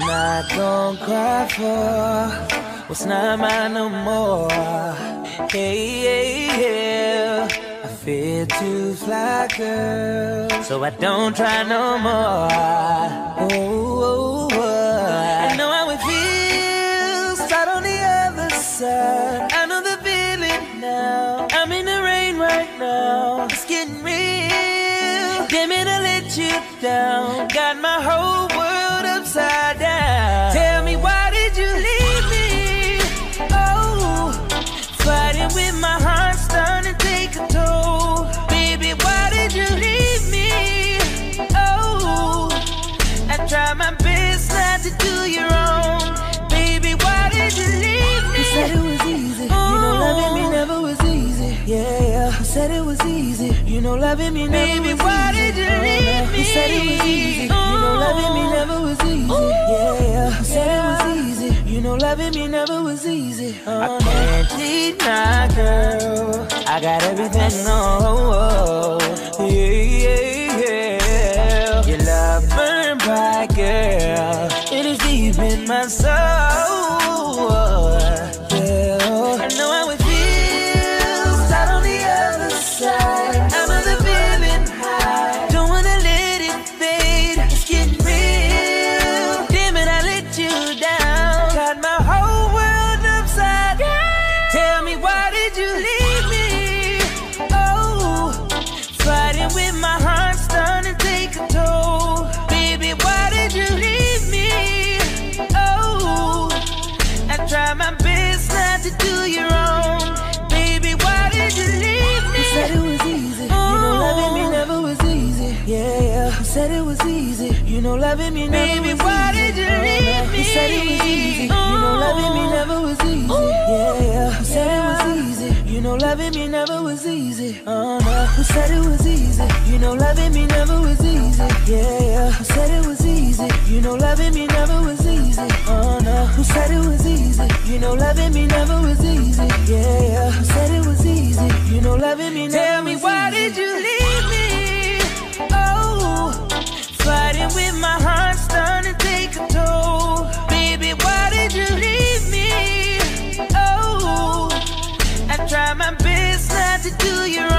not gonna cry for what's not mine no more. Hey, hey, yeah. I fear to fly, girl, so I don't try no more. Oh, oh, oh. I know how it feels, start on the other side. I know the feeling now. I'm in the rain right now. It's getting real. Damn it, I let you down. Got my whole world upside Yeah, you said it was easy. You know loving me never Baby, was why easy. did you Oh, leave no. You said it was easy. You know loving me never was easy. Yeah, you said it was easy. You know loving me never was easy. I Oh, no. can't deny, girl. I got everything on. Yeah, yeah, yeah. Your love burn bright, girl. It is deep in my soul. Try my not to do you wrong. Baby, why did you leave me? You said it was easy. You know loving me never was easy. Yeah, yeah. you said it was easy. You know loving me never Baby, was why easy. did you Oh, leave You said it was me? easy. You know loving me never was easy. Yeah, yeah. you said it was easy. You know loving me never was easy. Oh no, you said it was easy. You know loving me never was easy. Yeah, you said it was easy. You know loving me never was easy. Oh no, you said it was easy know loving me never was easy. Yeah, yeah. Said it was easy. You know loving me Tell me why easy. did you leave me? Oh, fighting with my heart starting to take a toll. Baby, why did you leave me? Oh, I tried my best not to do you